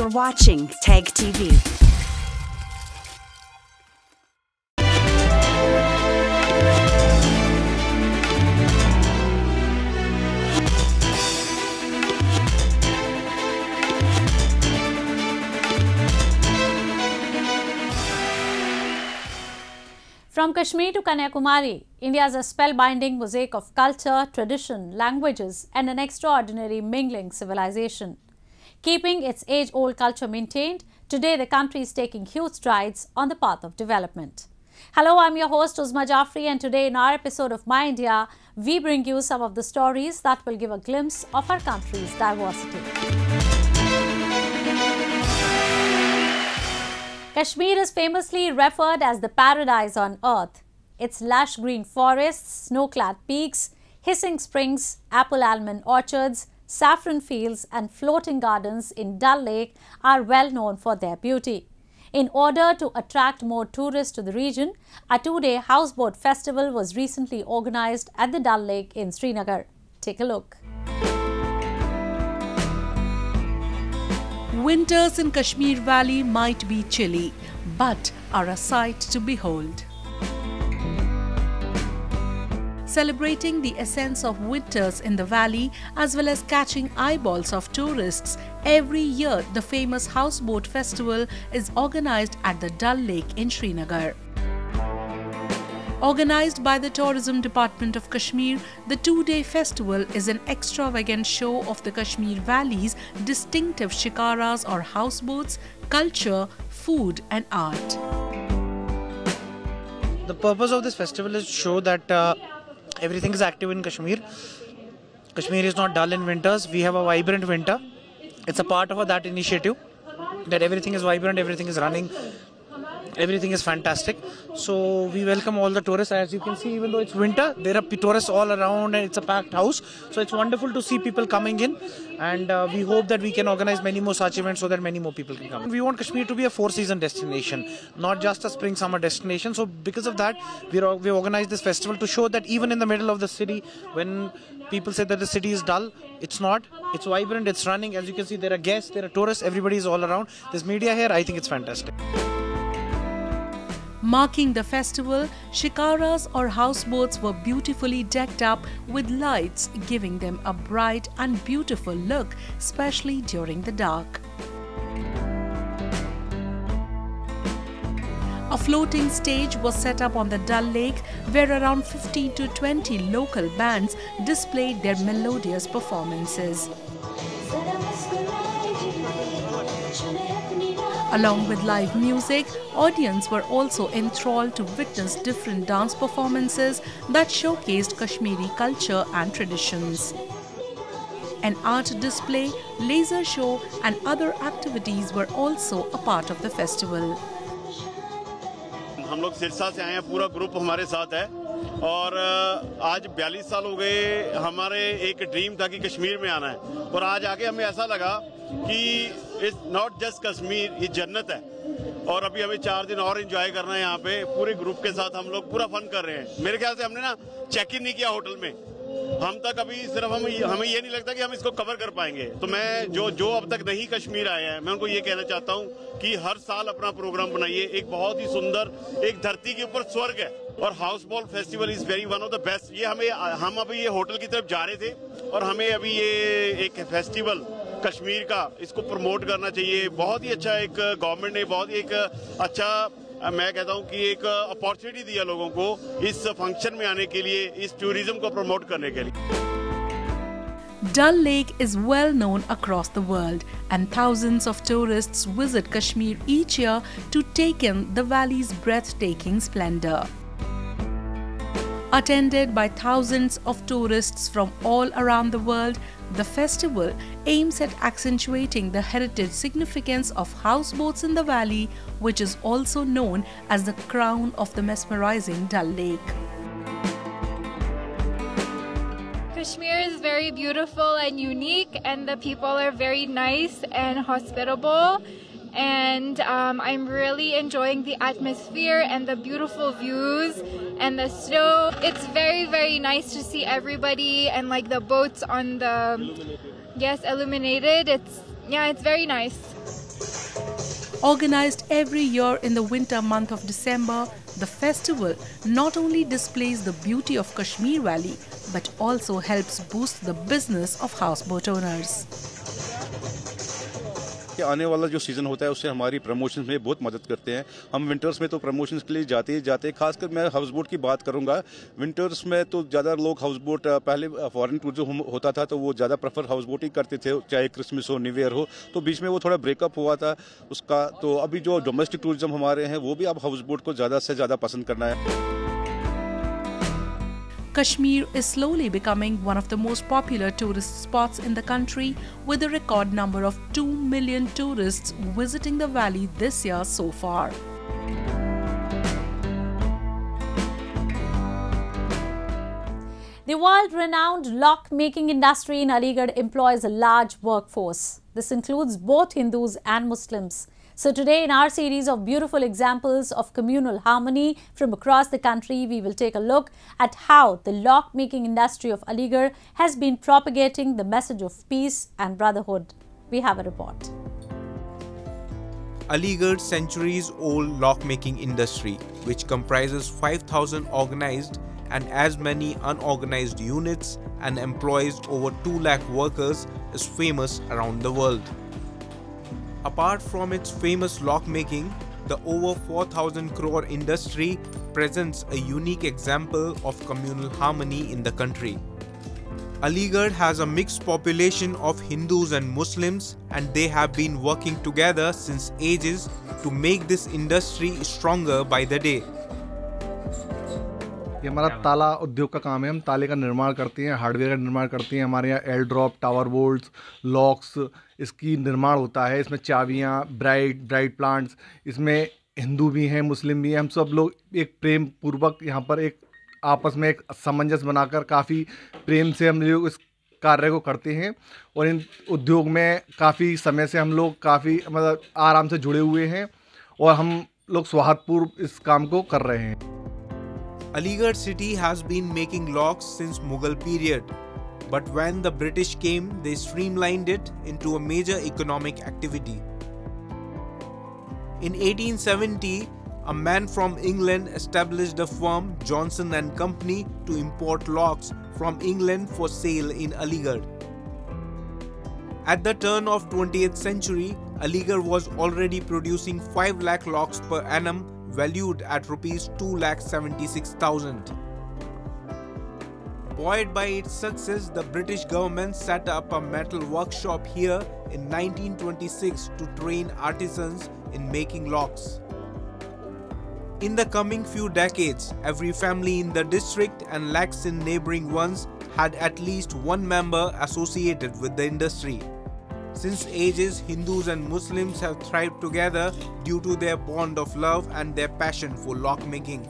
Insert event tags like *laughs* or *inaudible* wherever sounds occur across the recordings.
You're watching Tag TV. From Kashmir to Kanyakumari, India is a spellbinding mosaic of culture, tradition, languages, and an extraordinary mingling civilization. Keeping its age old culture maintained, today the country is taking huge strides on the path of development. Hello, I'm your host Uzma Jafri, and today in our episode of My India, we bring you some of the stories that will give a glimpse of our country's diversity. Kashmir is famously referred as the paradise on earth. Its lush green forests, snow-clad peaks, hissing springs, apple almond orchards, saffron fields and floating gardens in Dal Lake are well known for their beauty. In order to attract more tourists to the region, a two-day houseboat festival was recently organized at the Dal Lake in Srinagar. Take a look. Winters in Kashmir Valley might be chilly, but are a sight to behold. Celebrating the essence of winters in the valley as well as catching eyeballs of tourists, every year the famous Houseboat Festival is organized at the Dal Lake in Srinagar. Organized by the Tourism Department of Kashmir, the two-day festival is an extravagant show of the Kashmir Valley's distinctive shikaras or houseboats, culture, food and art. The purpose of this festival is to show that uh, everything is active in Kashmir. Kashmir is not dull in winters. We have a vibrant winter. It's a part of that initiative that everything is vibrant, everything is running, everything is fantastic. So we welcome all the tourists. As you can see even though it's winter there are tourists all around and it's a packed house. So it's wonderful to see people coming in. And uh, we hope that we can organize many more such events so that many more people can come. We want kashmir to be a four season destination not just a spring summer destination. So because of that we we organized this festival to show that even in the middle of the city when people say that the city is dull it's not. It's vibrant it's running. As you can see there are guests there are tourists. Everybody is all around. There's media here i think it's fantastic Marking the festival, shikaras or houseboats were beautifully decked up with lights, giving them a bright and beautiful look, especially during the dark. A floating stage was set up on the Dal Lake where around 15 to 20 local bands displayed their melodious performances. Along with live music, audience were also enthralled to witness different dance performances that showcased Kashmiri culture and traditions. An art display, laser show and other activities were also a part of the festival. हम लोग सिरसा से आए हैं पूरा group हमारे साथ है और आज 42 साल हो गए हमारे एक ड्रीम था कि कश्मीर में आना है और आज आके हमें ऐसा लगा कि इट्स नॉट जस्ट कश्मीर ये जन्नत है। और अभी हमें चार दिन और एंजॉय करना है यहाँ पे। पूरे ग्रुप के साथ हम लोग पूरा फन कर रहे हैं। मेरे ख्याल से हमने ना चेक इन नहीं किया होटल में। हम तक अभी सिर्फ़ हम हमें ये नहीं लगता कि हम इसको कवर कर पाएँगे। तो मैं जो जो अब तक नहीं कश्मीर आए हैं, मैं उनको ये कहना चाहता हूँ कि हर साल अपना प्रोग्राम बनाइए। एक बहुत ही सुंदर, एक धरती के ऊपर स्वर्ग है। और Hornbill festival is very one of the best ये हमें हम अभी ये होटल की तरफ़ जा रहे थे। और हमें अभी ये एक फेस्टिवल कश्मीर का इसको प्रमोट करना चाहिए बहुत ही अच्छा एक गवर्नमेंट ने बहुत ही एक अच्छा मैं कहता हूँ कि एक अपॉर्चुनिटी दिया लोगों को इस फ़ंक्शन में आने के लिए इस टूरिज़्म को प्रमोट करने के लिए Dal Lake is well known across the world and thousands of tourists visit Kashmir each year to take in the valley's breathtaking splendor. Attended by thousands of tourists from all around the world, the festival aims at accentuating the heritage significance of houseboats in the valley, which is also known as the crown of the mesmerizing Dal Lake. Kashmir is very beautiful and unique, and the people are very nice and hospitable and um, I'm really enjoying the atmosphere and the beautiful views and the snow. It's very, very nice to see everybody and like the boats on the, yes, illuminated. It's, yeah, it's very nice. Organized every year in the winter month of December, the festival not only displays the beauty of Kashmir Valley but also helps boost the business of houseboat owners. कि आने वाला जो season होता है, उससे हमारी promotion में बहुत मदद करते हैं। हम विंटर्स में तो प्रमोशन के लिए जाते ही जाते हैं। खासकर मैं हाउस बोट की बात करूँगा। विंटर्स में तो ज़्यादा लोग हाउस बोट पहले फॉरन टूर जो होता था तो वो ज़्यादा प्रेफर हाउस बोट ही करते थे, चाहे क्रिसमस हो न्यू ईयर हो। तो बीच में वो थोड़ा ब्रेकअप हुआ था, उसका तो अभी जो डोमेस्टिक टूरिज़्म हमारे हैं, वो भी अब हाउस बोट को ज़्यादा से ज़्यादा पसंद करना है। Kashmir is slowly becoming one of the most popular tourist spots in the country, with a record number of 2 million tourists visiting the valley this year so far. The world renowned lock making industry in Aligarh employs a large workforce. This includes both Hindus and Muslims. So today in our series of beautiful examples of communal harmony from across the country, we will take a look at how the lock making industry of Aligarh has been propagating the message of peace and brotherhood. We have a report. Aligarh's centuries old lock making industry, which comprises 5,000 organized and as many unorganized units and employs over 2 lakh workers, is famous around the world. Apart from its famous lockmaking, the over 4000 crore industry presents a unique example of communal harmony in the country. Aligarh has a mixed population of Hindus and Muslims and they have been working together since ages to make this industry stronger by the day. ये हमारा ताला उद्योग का काम है। हम ताले का निर्माण करते हैं हार्डवेयर का निर्माण करते हैं। हमारे यहाँ L drop tower bolts locks इसकी निर्माण होता है। इसमें चाबियाँ ब्राइट ब्राइट प्लांट्स इसमें हिंदू भी हैं मुस्लिम भी हैं। हम सब लोग एक प्रेम पूर्वक यहाँ पर एक आपस में एक सामंजस्य बनाकर काफ़ी प्रेम से हम लोग इस कार्य को करते हैं और इन उद्योग में काफ़ी समय से हम लोग काफ़ी मतलब आराम से जुड़े हुए हैं और हम लोग स्वादपूर्व इस काम को कर रहे हैं। Aligarh city has been making locks since Mughal period. But when the British came, they streamlined it into a major economic activity. In 1870, a man from England established a firm, Johnson and Company, to import locks from England for sale in Aligarh. At the turn of 20th century, Aligarh was already producing 5 lakh locks per annum valued at rupees 2,76,000. Buoyed by its success, the British government set up a metal workshop here in 1926 to train artisans in making locks. In the coming few decades, every family in the district and lakhs in neighboring ones had at least one member associated with the industry. Since ages, Hindus and Muslims have thrived together due to their bond of love and their passion for lockmaking.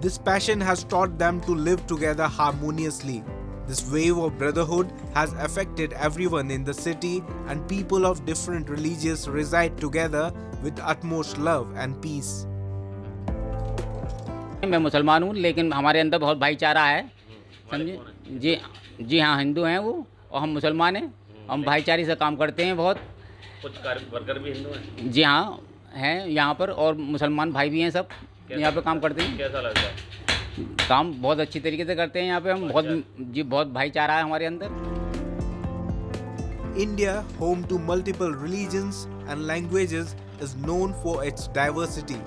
This passion has taught them to live together harmoniously. This wave of brotherhood has affected everyone in the city, and people of different religions reside together with utmost love and peace. मैं मुसलमान हूँ लेकिन हमारे अंदर बहुत भाईचारा है समझे जी जी हाँ हिंदू हैं वो और हम मुसलमान हैं हम भाईचारे से काम करते हैं बहुत कुछ वर्कर भी हिंदू हैं जी हाँ हैं यहाँ पर और मुसलमान भाई भी हैं सब यहाँ पे काम करते हैं कैसा लगता है काम बहुत अच्छी तरीके से करते हैं यहाँ पे हम बहुत जी बहुत भाईचारा है हमारे अंदर India, home to multiple religions and languages, is known for its diversity.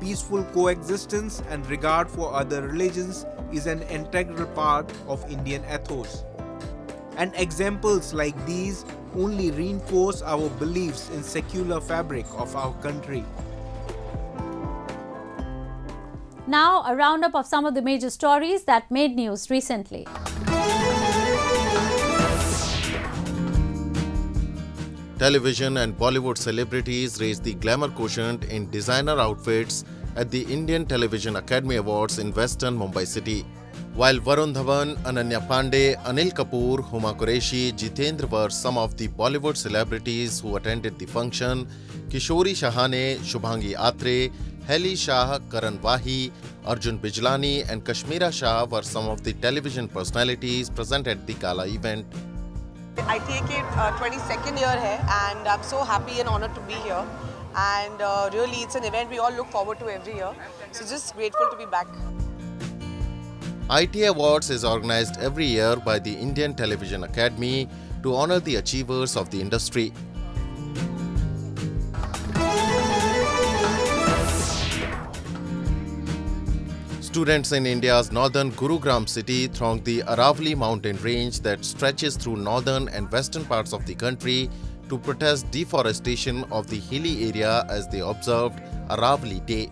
Peaceful coexistence and regard for other religions is an integral part of Indian ethos. And examples like these only reinforce our beliefs in secular fabric of our country. Now, a roundup of some of the major stories that made news recently. Television and Bollywood celebrities raised the glamour quotient in designer outfits at the Indian Television Academy Awards in Western Mumbai City. While Varun Dhawan, Ananya Pandey, Anil Kapoor, Huma Qureshi, Jitendra were some of the Bollywood celebrities who attended the function, Kishori Shahane, Shubhangi Atre, Heli Shah, Karan Wahi, Arjun Bijlani and Kashmira Shah were some of the television personalities present at the gala event. I take it uh, 22nd year here and I'm so happy and honored to be here. and uh, really it's an event we all look forward to every year. So just grateful to be back. IT Awards is organized every year by the Indian Television Academy to honor the achievers of the industry. Students in India's northern Gurugram city thronged the Aravali mountain range that stretches through northern and western parts of the country to protest deforestation of the hilly area as they observed Aravali Day.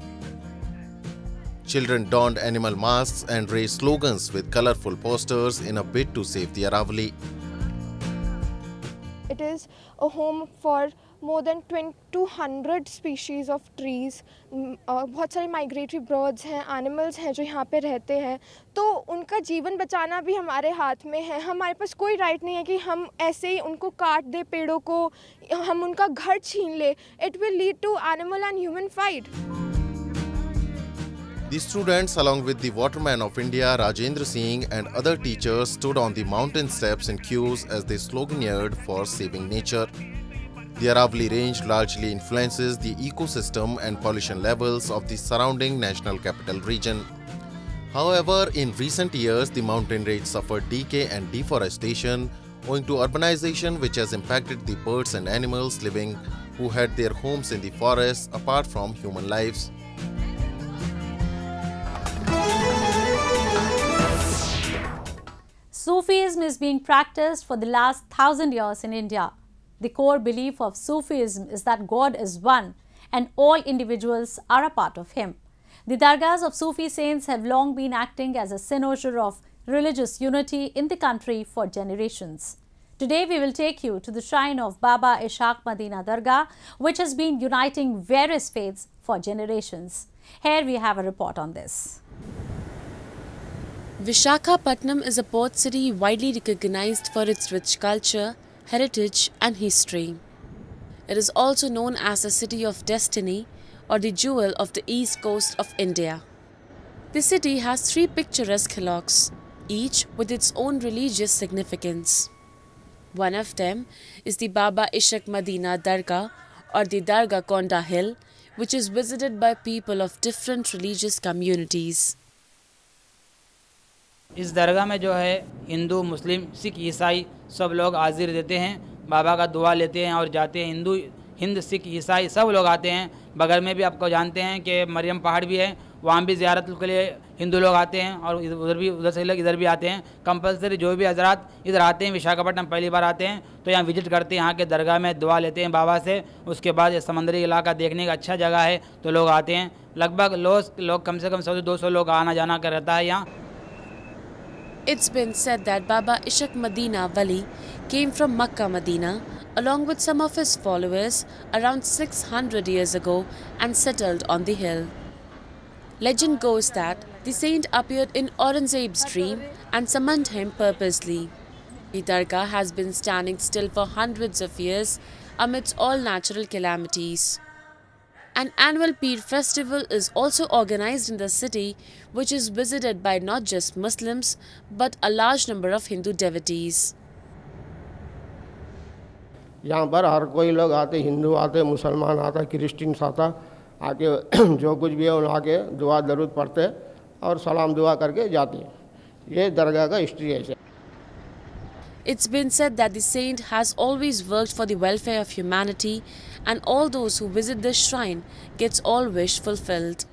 Children donned animal masks and raised slogans with colorful posters in a bid to save the Aravali. It is a home for more than 200 species of trees बहुत सारे migratory birds हैं animals हैं जो यहाँ पे रहते हैं तो उनका जीवन बचाना भी हमारे हाथ में है हमारे पास कोई राइट नहीं है कि हम ऐसे ही उनको काट दें पेड़ों को हम उनका घर छीन ले it will lead to animal and human fight The students, along with the Waterman of India, Rajendra Singh, and other teachers, stood on the mountain steps in queues as they sloganeered for saving nature. The Aravali range largely influences the ecosystem and pollution levels of the surrounding national capital region. However, in recent years, the mountain range suffered decay and deforestation owing to urbanization which has impacted the birds and animals living who had their homes in the forests apart from human lives. Sufism is being practiced for the last thousand years in India. The core belief of Sufism is that God is one and all individuals are a part of Him. The dargahs of Sufi saints have long been acting as a cynosure of religious unity in the country for generations. Today we will take you to the shrine of Baba Ishaq Madina Dargah, which has been uniting various faiths for generations. Here we have a report on this. Vishakhapatnam is a port city widely recognized for its rich culture, heritage, and history. It is also known as the City of Destiny or the Jewel of the East Coast of India. The city has three picturesque hillocks, each with its own religious significance. One of them is the Baba Ishak Madina Dargah or the Dargah Konda Hill, which is visited by people of different religious communities. इस दरगाह में जो है हिंदू, मुस्लिम, सिख, ईसाई सब लोग हाजिर देते हैं। बाबा का दुआ लेते हैं और जाते हैं। हिंदू, हिंद, सिख, ईसाई सब लोग आते हैं। बगल में भी आपको जानते हैं कि मरियम पहाड़ भी है, वहाँ भी ज़्यारत के लिए हिंदू लोग आते हैं और उधर भी, उधर से लोग इधर भी आते हैं। कंपलसरी जो भी हजरात इधर आते हैं, विशाखापट्टनम पहली बार आते हैं तो यहाँ विज़िट करते हैं। यहाँ के दरगाह में दुआ लेते हैं बाबा से। उसके बाद ये समंदरी इलाका देखने का अच्छा जगह है तो लोग आते हैं। लगभग लोग लोग कम से कम सौ दो सौ लोग आना जाना कर रहता है यहाँ। It's been said that Baba Ishak Madina Wali came from Makkah Medina along with some of his followers around 600 years ago and settled on the hill. Legend goes that the saint appeared in Aurangzeb's dream and summoned him purposely. The has been standing still for hundreds of years amidst all natural calamities. An annual Peer festival is also organized in the city, which is visited by not just Muslims but a large number of Hindu devotees. यहाँ पर हर कोई लोग आते हिंदू आते मुसलमान आता Christians आता आके *clears throat* जो कुछ भी है उन आके दुआ दरूद पढ़ते और सलाम दुआ करके जाते हैं ये दरगाह का हिस्ट्री है It's been said that the saint has always worked for the welfare of humanity and all those who visit this shrine gets all wish fulfilled.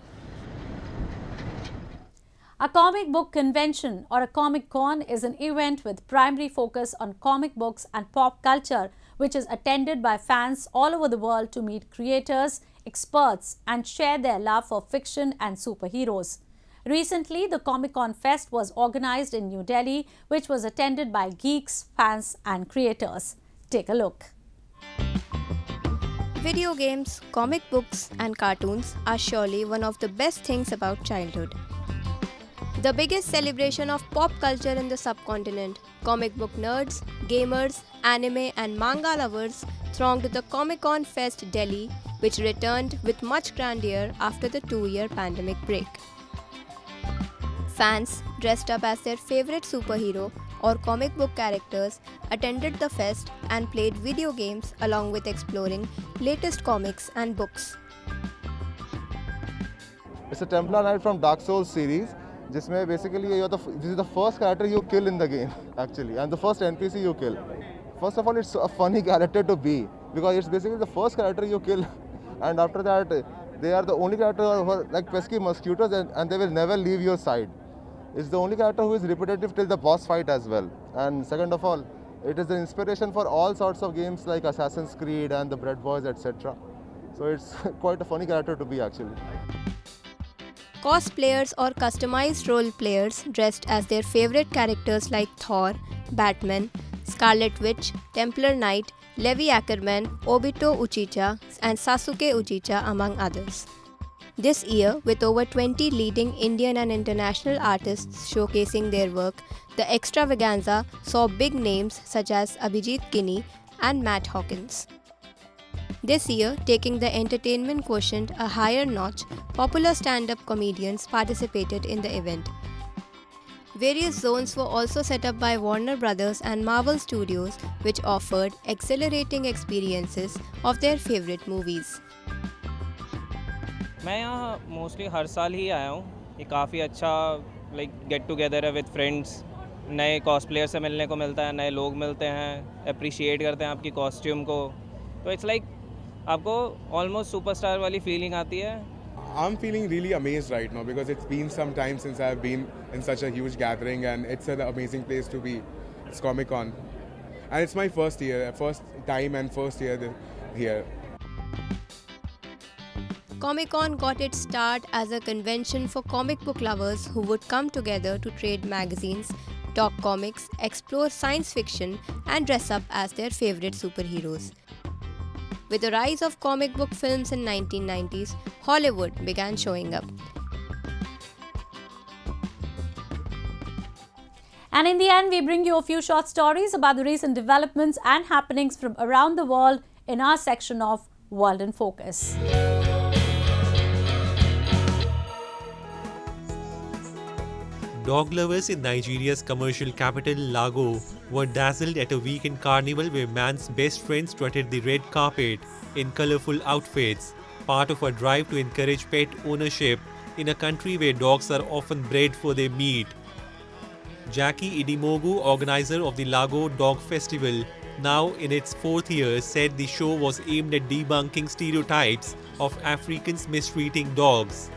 A comic book convention or a comic con is an event with primary focus on comic books and pop culture which is attended by fans all over the world to meet creators, experts and share their love for fiction and superheroes. Recently, the Comic Con Fest was organized in New Delhi, which was attended by geeks, fans, and creators. Take a look. Video games, comic books, and cartoons are surely one of the best things about childhood. The biggest celebration of pop culture in the subcontinent, comic book nerds, gamers, anime, and manga lovers thronged the Comic Con Fest Delhi, which returned with much grandeur after the two year pandemic break. Fans, dressed up as their favorite superhero, or comic book characters attended the fest and played video games along with exploring latest comics and books. It's a Templar Knight from Dark Souls series जिसमें basically you're the this is the first character you kill in the game *laughs* actually and the first NPC you kill. First of all, it's a funny character *laughs* to be because it's basically the first character you kill, *laughs* and after that they are the only character who are like pesky mosquitoes and, and they will never leave your side. It's the only character who is repetitive till the boss fight as well. And second of all, it is the inspiration for all sorts of games like Assassin's Creed and the Bread Boys, etc. So it's *laughs* quite a funny character to be actually. Cosplayers or customized role players dressed as their favorite characters like Thor, Batman, Scarlet Witch, Templar Knight, Levi Ackerman, Obito Uchiha, and Sasuke Uchiha, among others. This year, with over 20 leading Indian and international artists showcasing their work, the extravaganza saw big names such as Abhijit Kini and Matt Hawkins. This year, taking the entertainment quotient a higher notch, popular stand up comedians participated in the event. Various zones were also set up by Warner Brothers and Marvel Studios, which offered exhilarating experiences of their favorite movies. मैं यहाँ mostly हर साल ही आया हूँ ये काफ़ी अच्छा like get together है with friends नए कॉस्प्लेयर से मिलने को मिलता है नए लोग मिलते हैं अप्रिशिएट करते हैं आपकी कॉस्ट्यूम को तो इट्स लाइक like, आपको ऑलमोस्ट सुपरस्टार वाली फीलिंग आती है I'm feeling really amazed right now because it's been some time since I've been in such a huge gathering and it's an amazing place to be. It's Comic Con. And it's my first year, first time and first year here. Comic Con got its start as a convention for comic book lovers who would come together to trade magazines, talk comics, explore science fiction, and dress up as their favorite superheroes. With the rise of comic book films in 1990s, Hollywood began showing up. And in the end, we bring you a few short stories about the recent developments and happenings from around the world in our section of World in Focus. Dog lovers in Nigeria's commercial capital, Lagos, were dazzled at a weekend carnival where man's best friends strutted the red carpet in colorful outfits, part of a drive to encourage pet ownership in a country where dogs are often bred for their meat. Jackie Idimogu, organizer of the Lagos Dog Festival, now in its fourth year, said the show was aimed at debunking stereotypes of Africans mistreating dogs.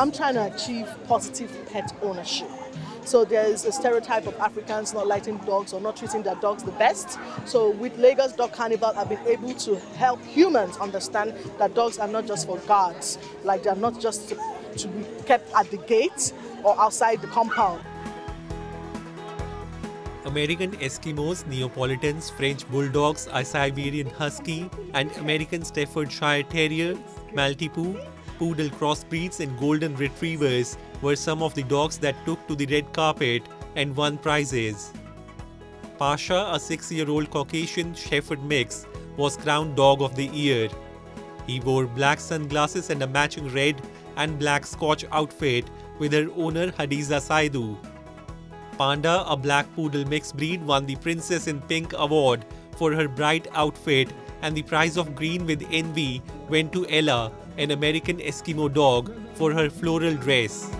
I'm trying to achieve positive pet ownership. So there is a stereotype of Africans not liking dogs or not treating their dogs the best. So with Lagos Dog Carnival, I've been able to help humans understand that dogs are not just for guards, like they're not just to, to be kept at the gate or outside the compound. American Eskimos, Neapolitans, French Bulldogs, a Siberian Husky, and American Staffordshire Terrier, Maltipoo, Poodle crossbreeds, and Golden Retrievers were some of the dogs that took to the red carpet and won prizes. Pasha, a six year old Caucasian Shepherd mix, was crowned Dog of the Year. He wore black sunglasses and a matching red and black scotch outfit with her owner Hadiza Saidu. Panda, a black poodle mixed breed, won the Princess in Pink award for her bright outfit, and the prize of green with envy went to Ella, an American Eskimo dog, for her floral dress.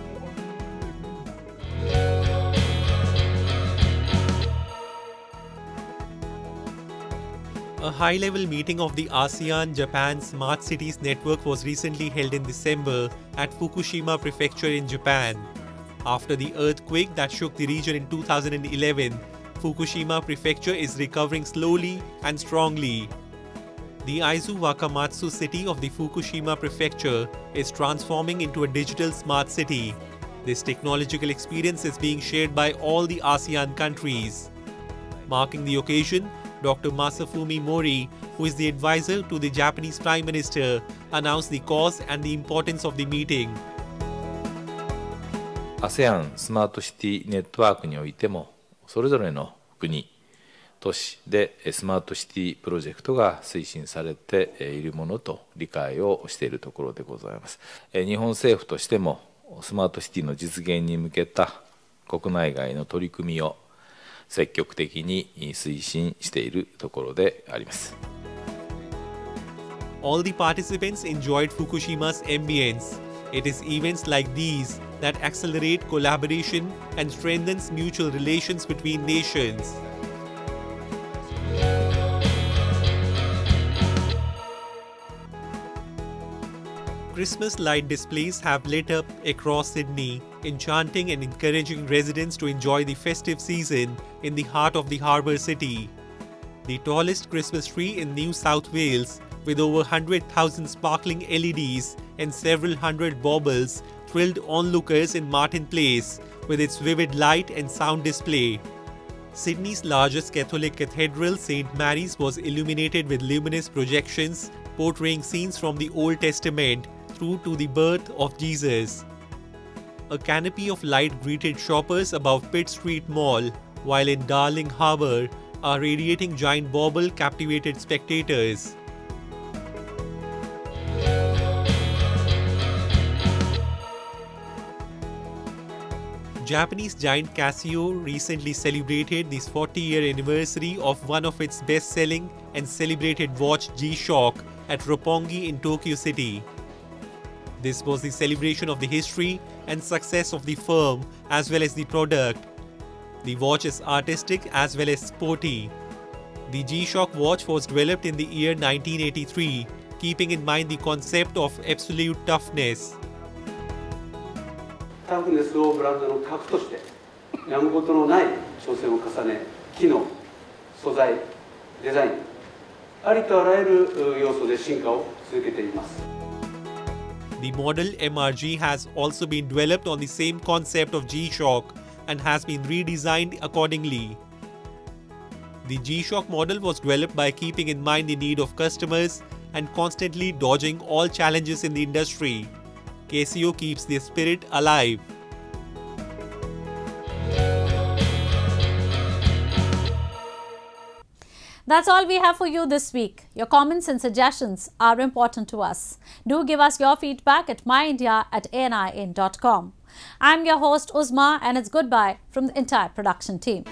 A high level meeting of the ASEAN Japan Smart Cities Network was recently held in December at Fukushima Prefecture in Japan. After the earthquake that shook the region in 2011, Fukushima Prefecture is recovering slowly and strongly The Aizu Wakamatsu city of the Fukushima Prefecture is transforming into a digital smart city. This technological experience is being shared by all the ASEAN countries. Marking the occasion, Dr. Masafumi Mori, who is the advisor to the Japanese Prime Minister, announced the cause and the importance of the meeting. ASEAN スマートシティネットワークにおいてもそれぞれの国 都市でスマートシティプロジェクトが推進されているものと理解をしているところでございます日本政府としてもスマートシティの実現に向けた国内外の取り組みを積極的に推進しているところであります。All the participants enjoyed Fukushima's ambience. It is events like these that accelerate collaboration and strengthens mutual relations between nations. Christmas light displays have lit up across Sydney, enchanting and encouraging residents to enjoy the festive season in the heart of the harbour city. The tallest Christmas tree in New South Wales, with over 100,000 sparkling LEDs and several hundred baubles, thrilled onlookers in Martin Place with its vivid light and sound display. Sydney's largest Catholic cathedral, St. Mary's, was illuminated with luminous projections portraying scenes from the Old Testament through to the birth of Jesus. A canopy of light greeted shoppers above Pitt Street Mall, while in Darling Harbour, a radiating giant bauble captivated spectators. Japanese giant Casio recently celebrated the 40 year anniversary of one of its best selling and celebrated watch G Shock at Roppongi in Tokyo City. This was the celebration of the history and success of the firm as well as the product. The watch is artistic as well as sporty. The G-Shock watch was developed in the year 1983, keeping in mind the concept of absolute toughness. タフネスをブランドの核としてやむことのない挑戦を重ね機能素材デザインありとあらゆる要素で進化を続けています。 The model MRG has also been developed on the same concept of G-Shock and has been redesigned accordingly. The G-Shock model was developed by keeping in mind the need of customers and constantly dodging all challenges in the industry. Casio keeps their spirit alive. That's all we have for you this week. Your comments and suggestions are important to us. Do give us your feedback at myindia at anin.com. I'm your host Uzma and it's goodbye from the entire production team.